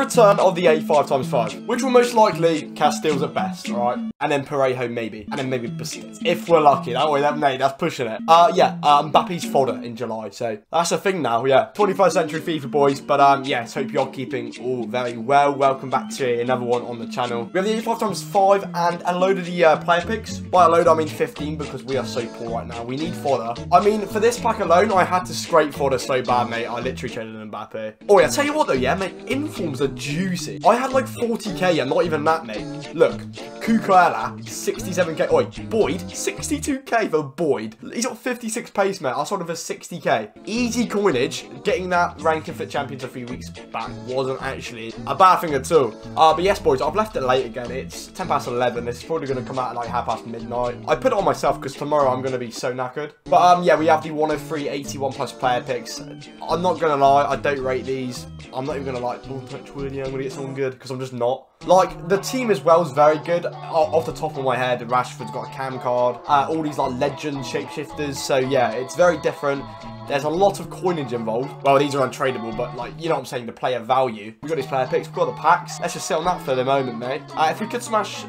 return of the 85 times 5, which will most likely Casteels at best, alright? And then Parejo maybe, and then maybe Busquets, if we're lucky. That way, that, mate, that's pushing it. Uh, yeah, um, Mbappe's fodder in July, so that's a thing now, yeah. 21st century FIFA boys, but um, yes, hope you're keeping all very well. Welcome back to another one on the channel. We have the 85 times 5 and a load of the uh, player picks. By a load, I mean 15 because we are so poor right now. We need fodder. I mean, for this pack alone, I had to scrape fodder so bad, mate. I literally traded Mbappe. Oh, yeah, tell you what though, yeah, mate, informs are juicy. I had like 40k, yeah, not even that, mate. Look, Cucurella, 67k. Oi, Boyd, 62k for Boyd. He's got 56 pace, mate. I sold him for 60k. Easy coinage. Getting that ranking for champions a few weeks back wasn't actually a bad thing at all. Uh, but yes, boys, I've left it late again. It's 10 past 11. It's probably going to come out at like half past midnight. I put it on myself because tomorrow I'm going to be so knackered. But um, yeah, we have the 103 81 plus player picks. I'm not going to lie, I don't rate these. I'm not even going to like, touch yeah, I'm going to get someone good because I'm just not. Like, the team as well is very good. Off the top of my head, Rashford's got a cam card. Uh, all these, like, legend shapeshifters. So, yeah, it's very different. There's a lot of coinage involved. Well, these are untradeable, but, like, you know what I'm saying, the player value. We've got these player picks, we've got the packs. Let's just sit on that for the moment, mate. Uh, if we could smash...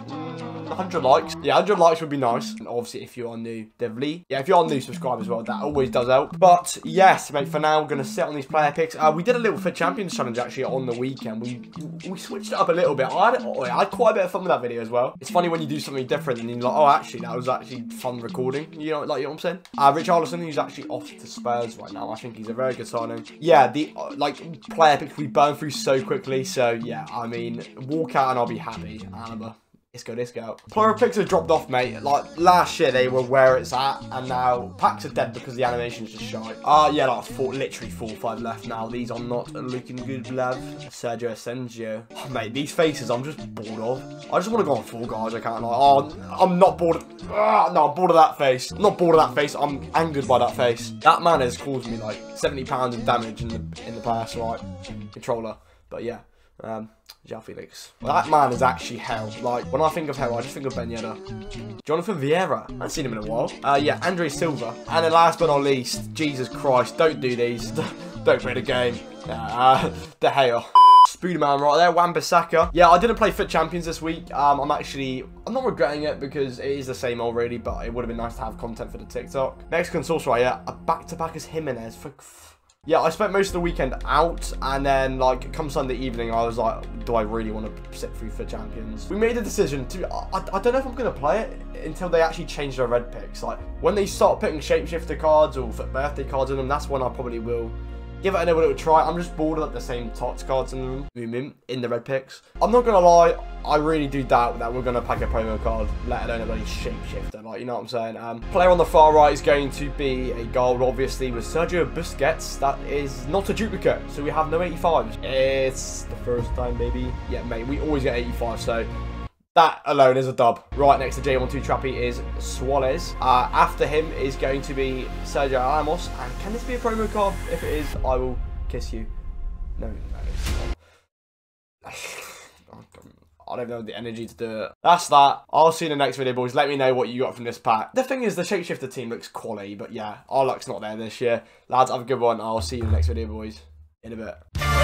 Mm, 100 likes. Yeah, 100 likes would be nice. And obviously, if you're new, Devly. Yeah, if you're new, subscribe as well. That always does help. But yes, mate, for now, we're going to sit on these player picks. Uh, we did a little FUT Champions challenge actually on the weekend. We we switched it up a little bit. I had, oh, I had quite a bit of fun with that video as well. It's funny when you do something different and you're like, oh, actually, that was actually fun recording. You know, like, you know what I'm saying? Uh, Richarlison, who's actually off to Spurs right now. I think he's a very good signing. Yeah, the, uh, like, player picks we burn through so quickly. So, yeah, I mean, walk out and I'll be happy. Amber. Let's go, let's go. Player picks have dropped off, mate. Like, last year they were where it's at, and now packs are dead because the animation's just shy. Ah, uh, yeah, like, four, literally four five left now. These are not looking good, love. Sergio Asensio. Oh, mate, these faces I'm just bored of. I just want to go on Fall Guys, I can't, like, oh, I'm not bored of, ah, no, I'm bored of that face. I'm not bored of that face, I'm angered by that face. That man has caused me, like, 70 pounds of damage in the, in the past, right? Controller. But, yeah. Um, João Felix. That man is actually hell. Like, when I think of hell, I just think of Ben Yedder. Jonathan Viera. I haven't seen him in a while. Uh, yeah, Andre Silva. And then last but not least, Jesus Christ, don't do these. don't play the game. Uh, De Gea. Spooderman right there, Wan-Bissaka. Yeah, I didn't play FUT Champions this week. Um, I'm actually, I'm not regretting it because it is the same old really, but it would have been nice to have content for the TikTok. Mexican source right, yeah, a back-to-back as Jimenez for yeah, I spent most of the weekend out, and then, like, come Sunday evening, I was like, do I really want to sit through FUT Champions? We made a decision to, I, I don't know if I'm going to play it until they actually change their red picks. Like, when they start putting shapeshifter cards or birthday cards in them, that's when I probably will give it another try. I'm just bored of like, the same tots cards in the, in the red picks. I'm not going to lie, I really do doubt that we're going to pack a promo card, let alone a bloody shapeshifter, like, you know what I'm saying? Um, player on the far right is going to be a gold, obviously, with Sergio Busquets. That is not a duplicate, so we have no 85s. It's the first time, baby. Yeah, mate, we always get 85, so that alone is a dub. Right next to J12 Trappy is Suarez. Uh, after him is going to be Sergio Ramos. And can this be a promo card? If it is, I will kiss you. No, no, I don't have the energy to do it. That's that. I'll see you in the next video, boys. Let me know what you got from this pack. The thing is, the Shapeshifter team looks quality, but yeah, our luck's not there this year. Lads, have a good one. I'll see you in the next video, boys. In a bit.